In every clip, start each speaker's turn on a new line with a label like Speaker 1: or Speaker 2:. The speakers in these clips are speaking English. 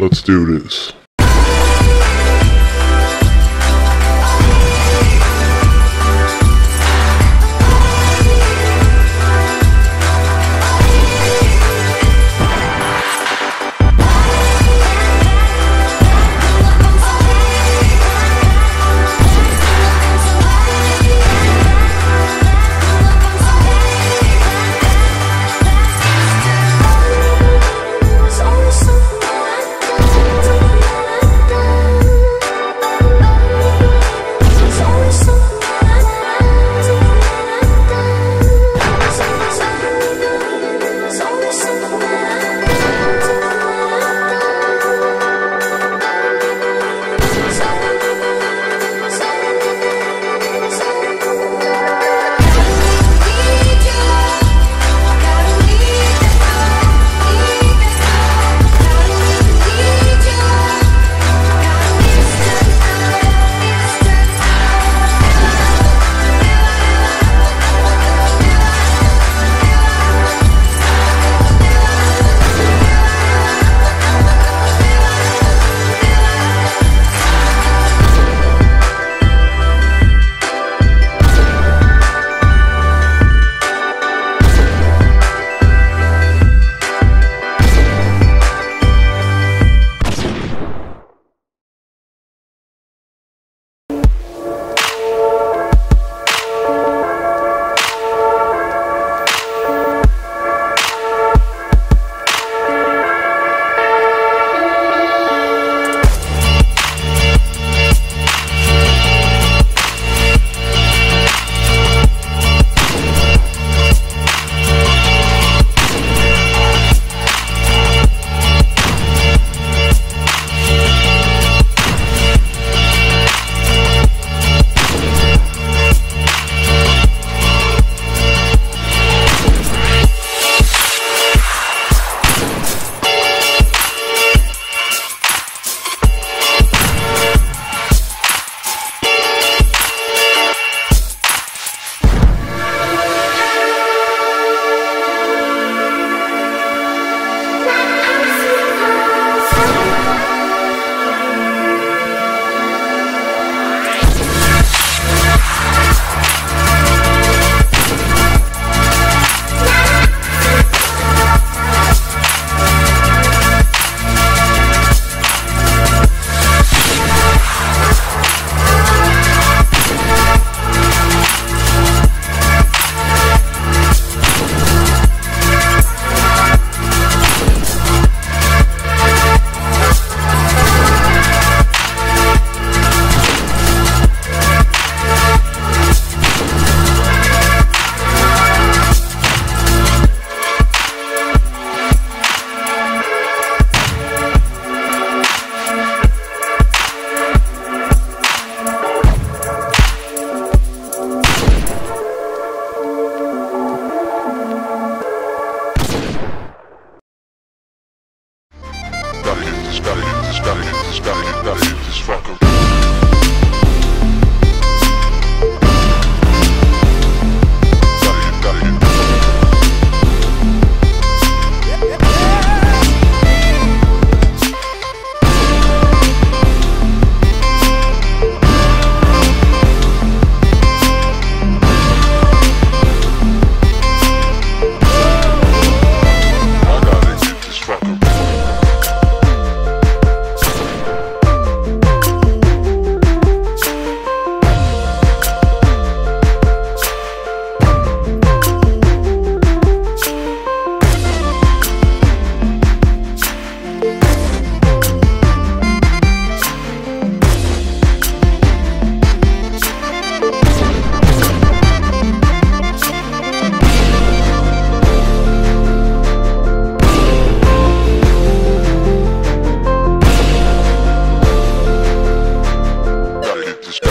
Speaker 1: Let's do this.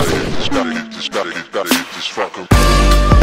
Speaker 2: Gotta hit this, gotta hit this, gotta hit this fucker.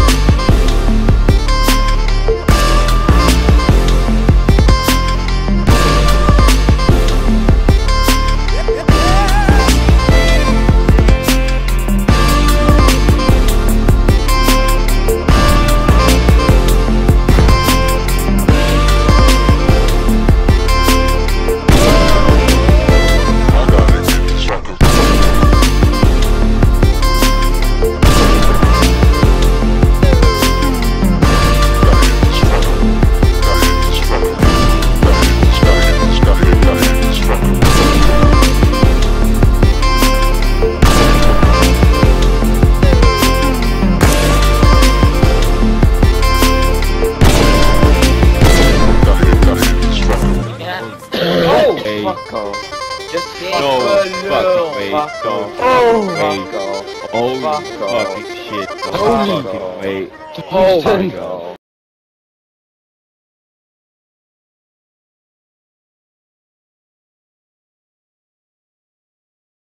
Speaker 3: Fucking shit,
Speaker 4: Fuck
Speaker 3: don't
Speaker 4: off.
Speaker 3: fucking wait.
Speaker 4: Oh my
Speaker 3: Fucking
Speaker 4: god.